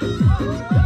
Oh,